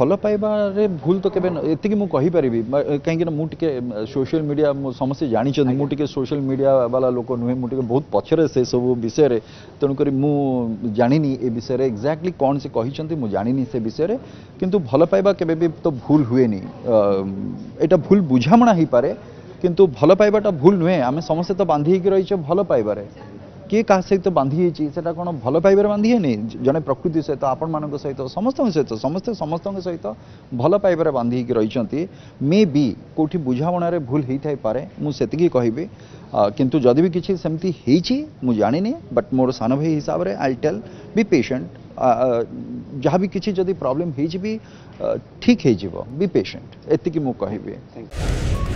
ফল পাইবারে ভুল তো কেবে এতিকি মু কহি পারিবি কাহিকি না মু টিকে সোশ্যাল মিডিয়া সমস্ত জানিছেন মু টিকে সোশ্যাল মিডিয়া বালা লোক নহে মু টিকে বহুত পছরে সে সব বিষয়ে তেণু করি মু জানিনি এ বিষয়ে এক্স্যাক্টলি কোন সে কহিছন্তি মু জানিনি সে বিষয়ে কিন্তু ভাল পাইবা কেবে বি তো ভুল হুয়েনি এটা ভুল বুঝামনা হই পারে কিন্তু ভাল পাইবাটা ভুল নহে আমি সমস্তে তো বাঁধি হইকি রইছে ভাল পাইবারে କିଏ କାହା ସହିତ ବାନ୍ଧି ହେଇଛି ସେଇଟା କ'ଣ ଭଲ ପାଇବାରେ ବାନ୍ଧି ହେଇନି ଜଣେ ପ୍ରକୃତି ସହିତ ଆପଣମାନଙ୍କ ସହିତ ସମସ୍ତଙ୍କ ସହିତ ସମସ୍ତେ ସମସ୍ତଙ୍କ ସହିତ ଭଲ ପାଇବାରେ ବାନ୍ଧି ହେଇକି ରହିଛନ୍ତି ମେ ବି କେଉଁଠି ବୁଝାମଣାରେ ଭୁଲ ହେଇଥାଇପାରେ ମୁଁ ସେତିକି କହିବି କିନ୍ତୁ ଯଦି ବି କିଛି ସେମିତି ହେଇଛି ମୁଁ ଜାଣିନି ବଟ୍ ମୋର ସାନ ଭାଇ ହିସାବରେ ଆଇ ଟେଲ୍ ବି ପେସେଣ୍ଟ ଯାହା ବି କିଛି ଯଦି ପ୍ରୋବ୍ଲେମ୍ ହେଇଛି ବି ଠିକ୍ ହେଇଯିବ ବି ପେସେଣ୍ଟ ଏତିକି ମୁଁ କହିବି ଥ୍ୟାଙ୍କ ୟୁ